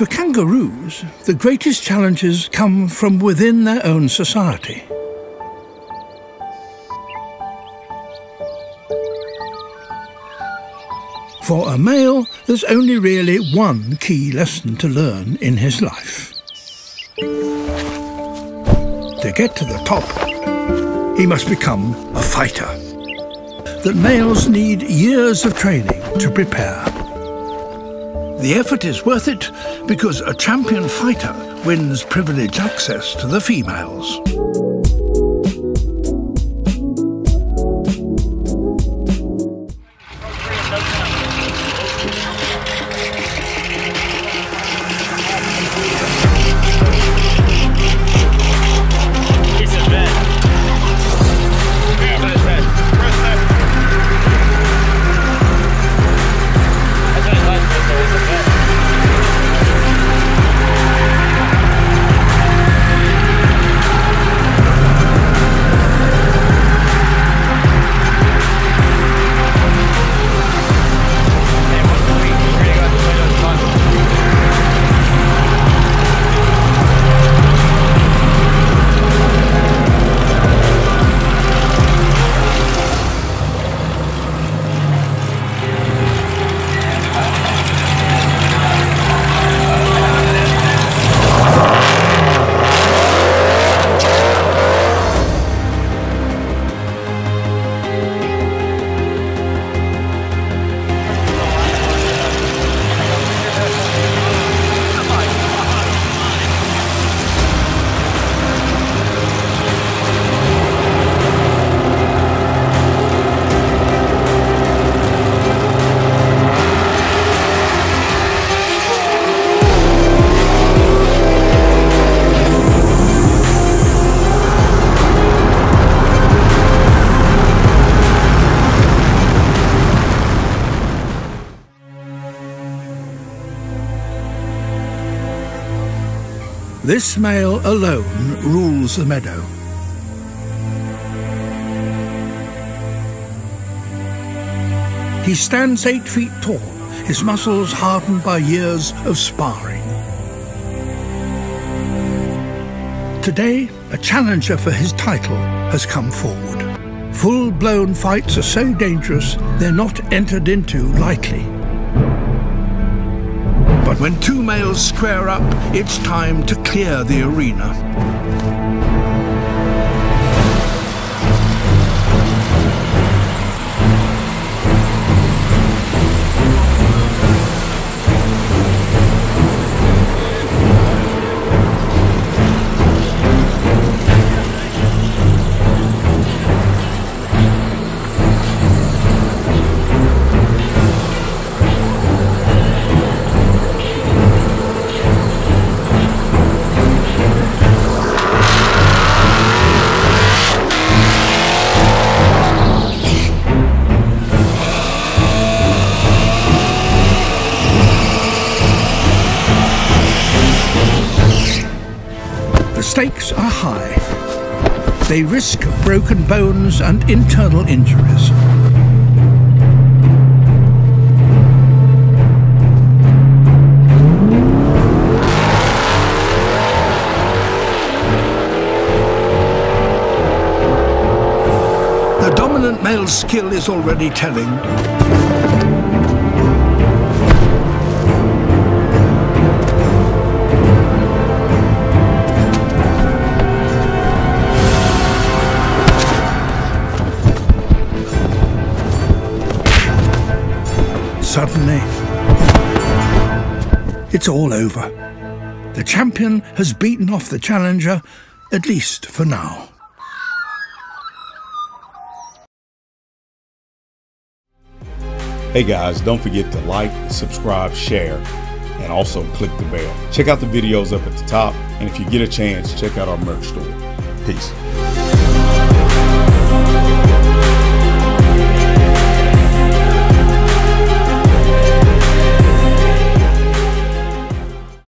For kangaroos, the greatest challenges come from within their own society. For a male, there's only really one key lesson to learn in his life. To get to the top, he must become a fighter. That males need years of training to prepare. The effort is worth it because a champion fighter wins privileged access to the females. This male alone rules the meadow. He stands eight feet tall, his muscles hardened by years of sparring. Today, a challenger for his title has come forward. Full-blown fights are so dangerous, they're not entered into lightly. When two males square up, it's time to clear the arena. Stakes are high. They risk broken bones and internal injuries. The dominant male's skill is already telling. Suddenly, it's all over. The champion has beaten off the challenger, at least for now. Hey guys, don't forget to like, subscribe, share, and also click the bell. Check out the videos up at the top, and if you get a chance, check out our merch store. Peace.